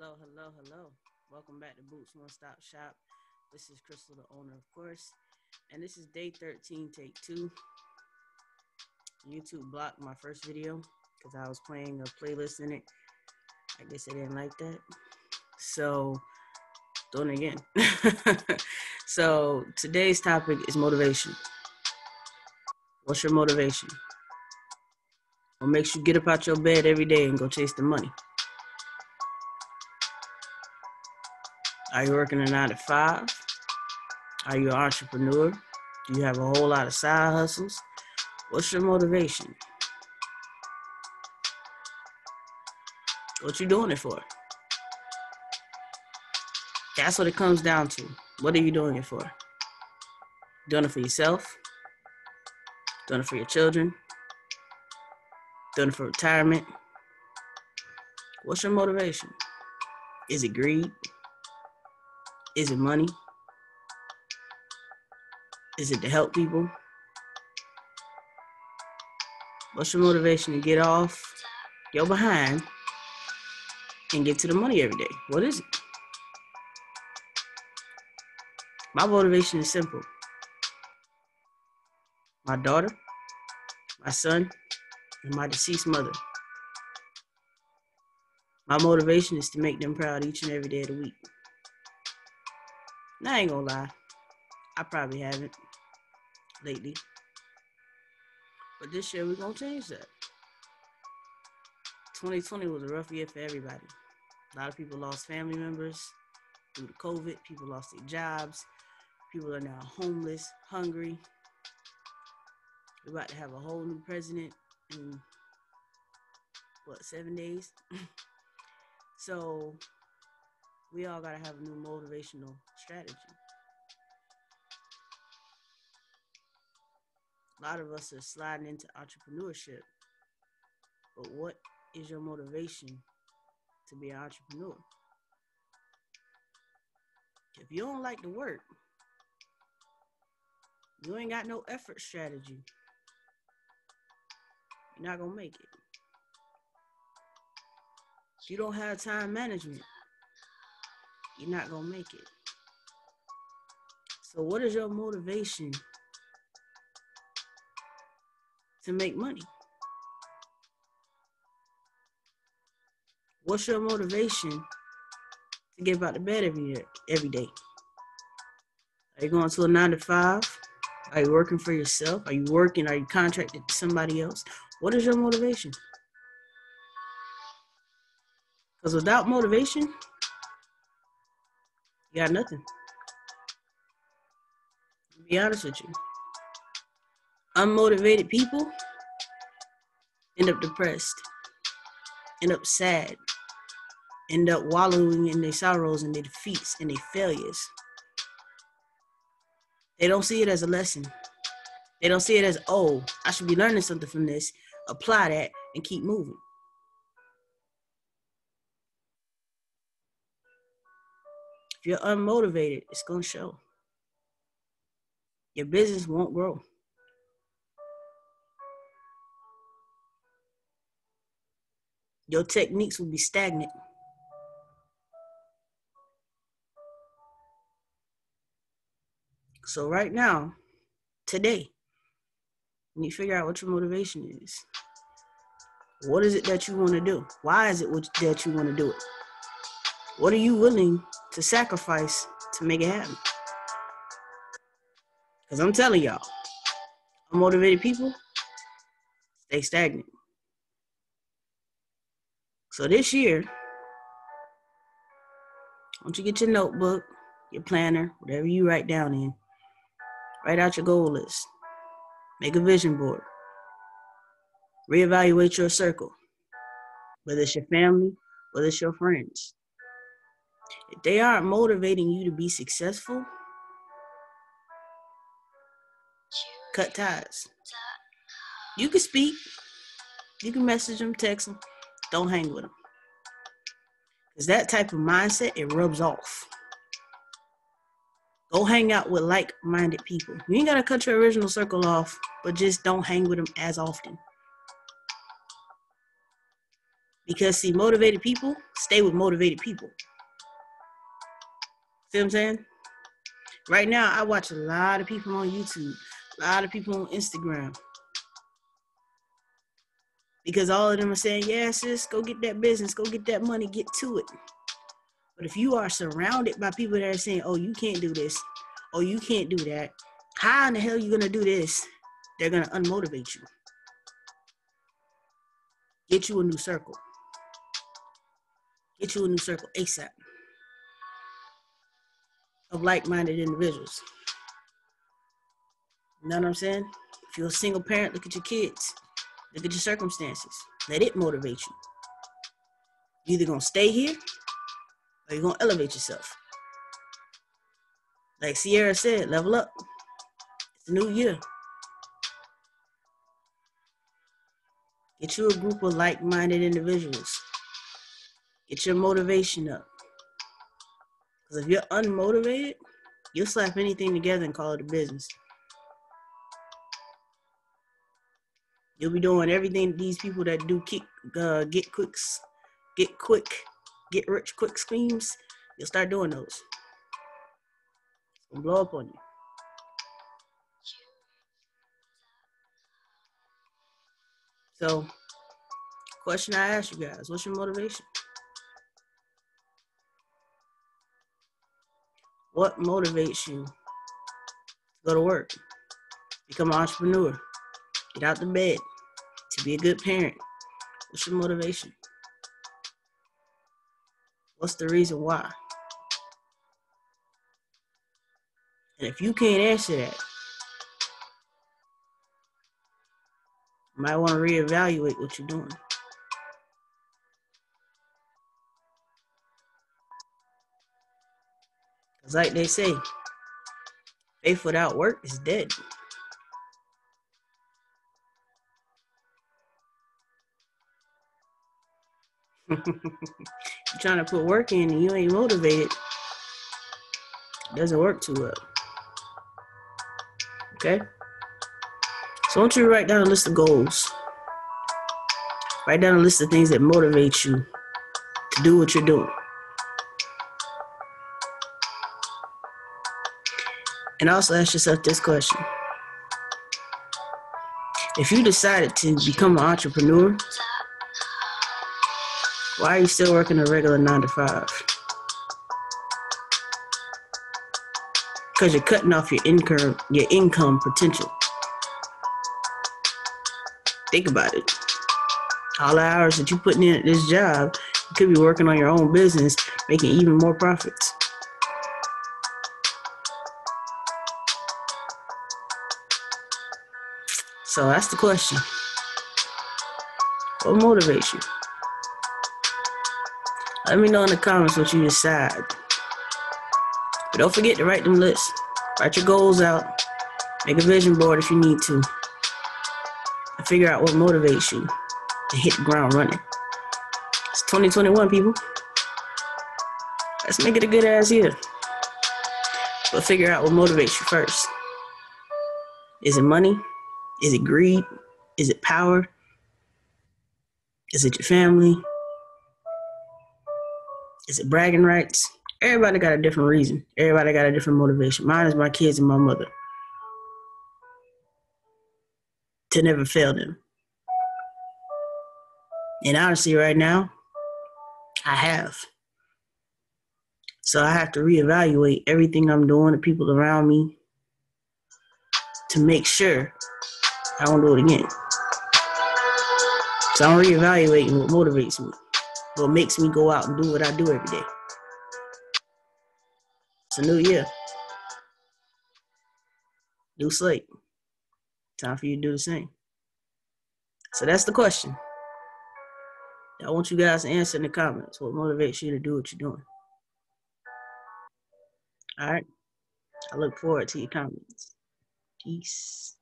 Hello, hello, hello. Welcome back to Boop's One Stop Shop. This is Crystal, the owner, of course. And this is day 13, take two. YouTube blocked my first video because I was playing a playlist in it. I guess they didn't like that. So, doing it again. so, today's topic is motivation. What's your motivation? What makes you get up out your bed every day and go chase the money? Are you working a nine to five? Are you an entrepreneur? Do you have a whole lot of side hustles? What's your motivation? What you doing it for? That's what it comes down to. What are you doing it for? Doing it for yourself? Doing it for your children? Doing it for retirement? What's your motivation? Is it greed? Is it money? Is it to help people? What's your motivation to get off your behind and get to the money every day? What is it? My motivation is simple. My daughter, my son, and my deceased mother. My motivation is to make them proud each and every day of the week. I ain't gonna lie. I probably haven't lately. But this year we're gonna change that. 2020 was a rough year for everybody. A lot of people lost family members due to COVID. People lost their jobs. People are now homeless, hungry. We're about to have a whole new president in what seven days. so we all got to have a new motivational strategy. A lot of us are sliding into entrepreneurship, but what is your motivation to be an entrepreneur? If you don't like the work, you ain't got no effort strategy, you're not gonna make it. You don't have time management, you're not going to make it. So, what is your motivation to make money? What's your motivation to get out of bed every every day? Are you going to a nine to five? Are you working for yourself? Are you working? Are you contracted to somebody else? What is your motivation? Because without motivation, you got nothing. To be honest with you. Unmotivated people end up depressed, end up sad, end up wallowing in their sorrows and their defeats and their failures. They don't see it as a lesson. They don't see it as, oh, I should be learning something from this, apply that, and keep moving. If you're unmotivated, it's going to show. Your business won't grow. Your techniques will be stagnant. So, right now, today, you figure out what your motivation is. What is it that you want to do? Why is it that you want to do it? What are you willing to sacrifice to make it happen. Because I'm telling y'all, unmotivated people stay stagnant. So this year, once you get your notebook, your planner, whatever you write down in, write out your goal list, make a vision board, reevaluate your circle, whether it's your family, whether it's your friends. If they aren't motivating you to be successful, cut ties. You can speak, you can message them, text them, don't hang with them. Because that type of mindset, it rubs off. Go hang out with like minded people. You ain't got to cut your original circle off, but just don't hang with them as often. Because see, motivated people stay with motivated people. See what I'm saying? Right now, I watch a lot of people on YouTube, a lot of people on Instagram. Because all of them are saying, yeah, sis, go get that business, go get that money, get to it. But if you are surrounded by people that are saying, oh, you can't do this, oh, you can't do that, how in the hell are you gonna do this? They're gonna unmotivate you. Get you a new circle. Get you a new circle ASAP of like-minded individuals. You know what I'm saying? If you're a single parent, look at your kids. Look at your circumstances. Let it motivate you. You're either gonna stay here or you're gonna elevate yourself. Like Ciara said, level up. It's a new year. Get you a group of like-minded individuals. Get your motivation up. Because if you're unmotivated, you'll slap anything together and call it a business. You'll be doing everything these people that do kick, uh, get quicks, get quick, get rich quick schemes. You'll start doing those. Gonna blow up on you. So, question I ask you guys: What's your motivation? What motivates you to go to work, become an entrepreneur, get out the bed, to be a good parent? What's your motivation? What's the reason why? And if you can't answer that, you might want to reevaluate what you're doing. Because, like they say, faith without work is dead. You're trying to put work in and you ain't motivated, it doesn't work too well. Okay? So I want you to write down a list of goals. Write down a list of things that motivate you to do what you're doing. And also ask yourself this question. If you decided to become an entrepreneur, why are you still working a regular nine to five? Because you're cutting off your income, your income potential. Think about it. All the hours that you're putting in at this job, you could be working on your own business, making even more profits. So that's the question. What motivates you? Let me know in the comments what you decide. But don't forget to write them lists. Write your goals out. Make a vision board if you need to. And figure out what motivates you and hit the ground running. It's 2021, people. Let's make it a good ass year. But figure out what motivates you first. Is it money? Is it greed? Is it power? Is it your family? Is it bragging rights? Everybody got a different reason. Everybody got a different motivation. Mine is my kids and my mother. To never fail them. And honestly, right now, I have. So I have to reevaluate everything I'm doing, the people around me, to make sure I don't do it again. So I'm reevaluating what motivates me, what makes me go out and do what I do every day. It's a new year, new slate. Time for you to do the same. So that's the question. I want you guys to answer in the comments what motivates you to do what you're doing. All right. I look forward to your comments. Peace.